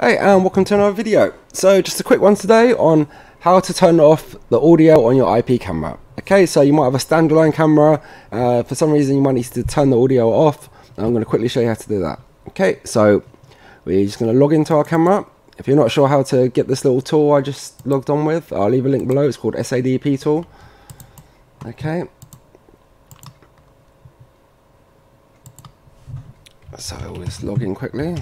Hey and welcome to another video. So just a quick one today on how to turn off the audio on your IP camera. Okay, so you might have a standalone camera, uh, for some reason you might need to turn the audio off. I'm going to quickly show you how to do that. Okay, so we're just going to log into our camera. If you're not sure how to get this little tool I just logged on with, I'll leave a link below. It's called SADP tool. Okay. So just log in quickly.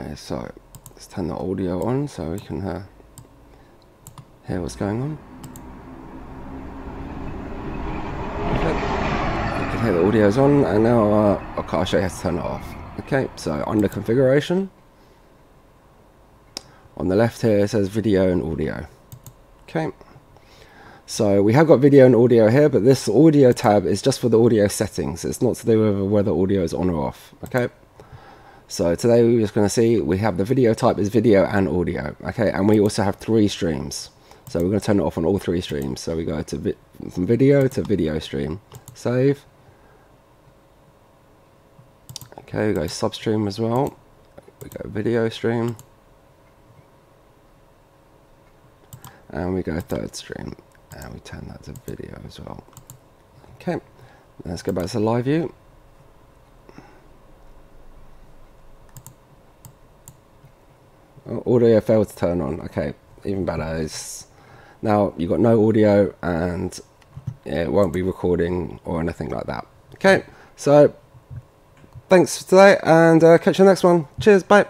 Okay, so let's turn the audio on so we can uh, hear what's going on. Okay. You can hear the audio's on, and now uh, okay, I'll show how to turn it off. Okay, so under configuration, on the left here it says video and audio. Okay, so we have got video and audio here, but this audio tab is just for the audio settings. It's not to do with whether audio is on or off. Okay. So today we're just going to see we have the video type is video and audio. Okay, and we also have three streams. So we're going to turn it off on all three streams. So we go to vi from video to video stream. Save. Okay, we go substream as well. We go video stream. And we go third stream. And we turn that to video as well. Okay, let's go back to live view. Audio failed to turn on. Okay, even better. It's now you've got no audio and it won't be recording or anything like that. Okay, so thanks for today and uh, catch you next one. Cheers, bye.